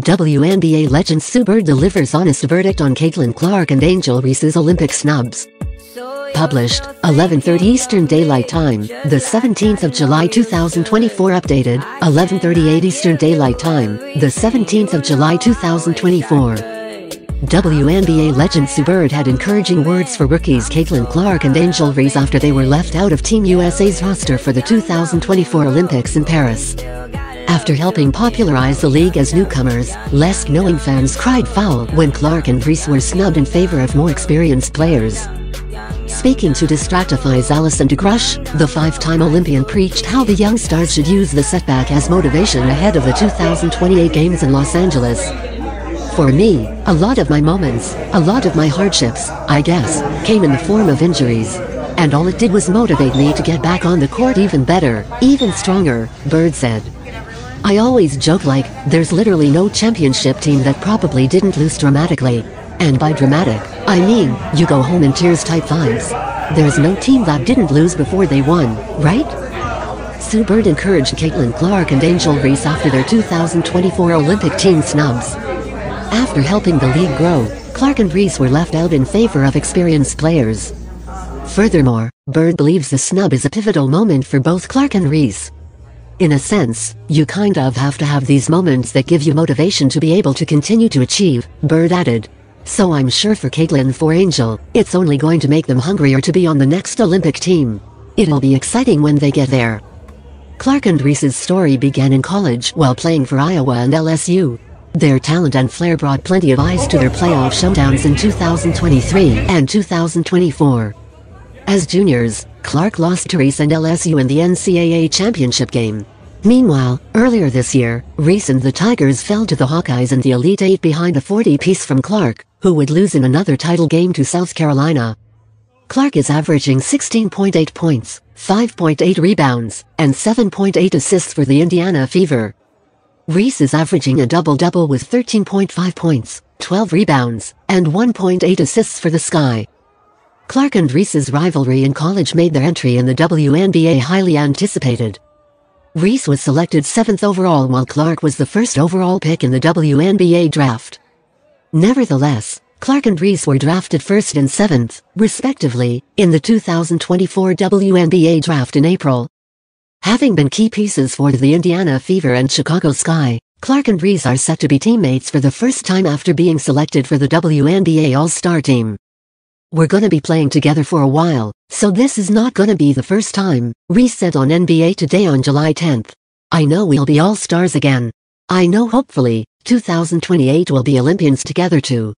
WNBA legend Sue Bird delivers honest verdict on Caitlin Clark and Angel Reese's Olympic snubs. Published, 11.30 Eastern Daylight Time, the 17th of July 2024 Updated, 11.38 Eastern Daylight Time, the 17th of July 2024. WNBA legend Sue Bird had encouraging words for rookies Caitlin Clark and Angel Reese after they were left out of Team USA's roster for the 2024 Olympics in Paris. After helping popularize the league as newcomers, less knowing fans cried foul when Clark and Reese were snubbed in favor of more experienced players. Speaking to Distractify's Alison DeGrush, the five-time Olympian preached how the young stars should use the setback as motivation ahead of the 2028 Games in Los Angeles. For me, a lot of my moments, a lot of my hardships, I guess, came in the form of injuries. And all it did was motivate me to get back on the court even better, even stronger, Bird said. I always joke like, there's literally no championship team that probably didn't lose dramatically. And by dramatic, I mean, you go home in tears type vibes. There's no team that didn't lose before they won, right? Sue Bird encouraged Caitlin Clark and Angel Reese after their 2024 Olympic team snubs. After helping the league grow, Clark and Reese were left out in favor of experienced players. Furthermore, Bird believes the snub is a pivotal moment for both Clark and Reese. In a sense, you kind of have to have these moments that give you motivation to be able to continue to achieve, Bird added. So I'm sure for Caitlin for Angel, it's only going to make them hungrier to be on the next Olympic team. It'll be exciting when they get there. Clark and Reese's story began in college while playing for Iowa and LSU. Their talent and flair brought plenty of eyes to their playoff showdowns in 2023 and 2024. As juniors, Clark lost to Reese and LSU in the NCAA championship game. Meanwhile, earlier this year, Reese and the Tigers fell to the Hawkeyes in the Elite Eight behind a 40-piece from Clark, who would lose in another title game to South Carolina. Clark is averaging 16.8 points, 5.8 rebounds, and 7.8 assists for the Indiana Fever. Reese is averaging a double-double with 13.5 points, 12 rebounds, and 1.8 assists for the Sky. Clark and Reese's rivalry in college made their entry in the WNBA highly anticipated. Reese was selected 7th overall while Clark was the first overall pick in the WNBA draft. Nevertheless, Clark and Reese were drafted 1st and 7th, respectively, in the 2024 WNBA draft in April. Having been key pieces for the Indiana Fever and Chicago Sky, Clark and Reese are set to be teammates for the first time after being selected for the WNBA All-Star team. We're gonna be playing together for a while, so this is not gonna be the first time, said on NBA Today on July 10th. I know we'll be all stars again. I know hopefully, 2028 will be Olympians together too.